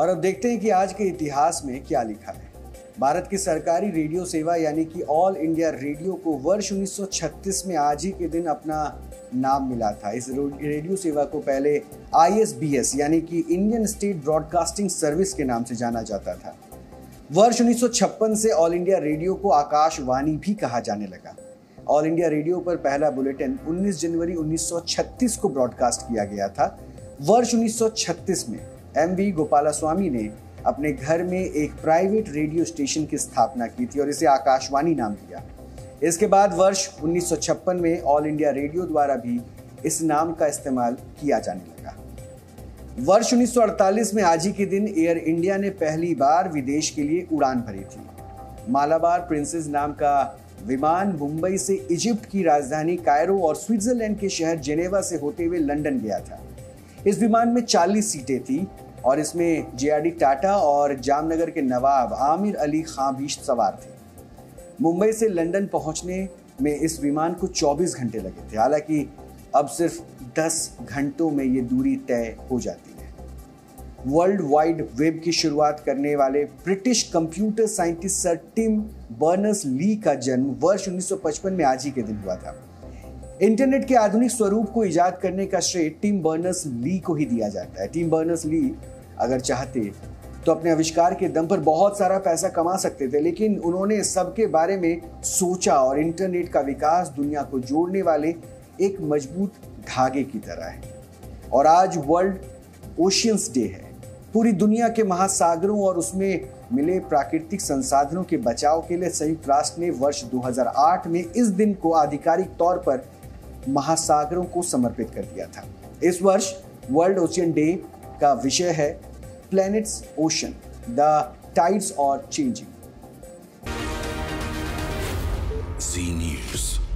और अब देखते हैं कि आज के इतिहास में क्या लिखा है। भारत की सरकारी रेडियो सेवा यानी कि ऑल इंडिया रेडियो को वर्ष 1936 में आज ही के दिन अपना नाम मिला था। इस रेडियो सेवा को पहले आईएसबीएस यानी कि इंडियन स्टेट ब्रॉडकास्टिंग सर्विस के नाम से जाना जाता था। वर्ष 1956 से ऑल इंडिया रेडियो को आकाशवाणी भी कहा जाने लगा। ऑल इंडिया रेडियो पर पहला बुलेटिन 19 जनवरी 1936 को ब्रॉडकास्ट किया गया था। वर्ष 1936 में एम वी गोपालास्वामी ने अपने घर में एक प्राइवेट रेडियो स्टेशन की स्थापना की थी और इसे आकाशवाणी नाम दिया। इसके बाद वर्ष 1956 में ऑल इंडिया रेडियो द्वारा भी इस नाम का इस्तेमाल किया जाने लगा। वर्ष 1948 में आज ही के दिन एयर इंडिया ने पहली बार विदेश के लिए उड़ान भरी थी। मालाबार प्रिंसेस नाम का विमान मुंबई से इजिप्ट की राजधानी कायरो और स्विट्जरलैंड के शहर जेनेवा से होते हुए लंदन गया था। इस विमान में 40 सीटें थी और इसमें जे टाटा और जामनगर के नवाब आमिर अली खां भी सवार थे। मुंबई से लंदन पहुँचने में इस विमान को 24 घंटे लगे थे। हालाँकि अब सिर्फ़ 10 घंटों में ये दूरी तय हो जाती है। वर्ल्ड वाइड वेब की शुरुआत करने वाले British computer scientist sir Tim Berners Lee का जन्म वर्ष 1955 में आज ही के दिन हुआ था। इंटरनेट के आधुनिक स्वरूप को इजाद करने का श्रेय टीम बर्नर्स ली को ही दिया जाता है। टिम बर्नर्स ली अगर चाहते तो अपने आविष्कार के दम पर बहुत सारा पैसा कमा सकते थे, लेकिन उन्होंने सबके बारे में सोचा और इंटरनेट का विकास दुनिया को जोड़ने वाले एक मज़बूत धागे की तरह है। और आज वर्ल्ड ओशियंस डे है। पूरी दुनिया के महासागरों और उसमें मिले प्राकृतिक संसाधनों के बचाव के लिए संयुक्त राष्ट्र ने वर्ष 2008 में इस दिन को आधिकारिक तौर पर महासागरों को समर्पित कर दिया था इस वर्ष वर्ल्ड ओशियन डे का विषय है प्लैनेट्स ओशन द टाइड्स और चेंजिंग Z News.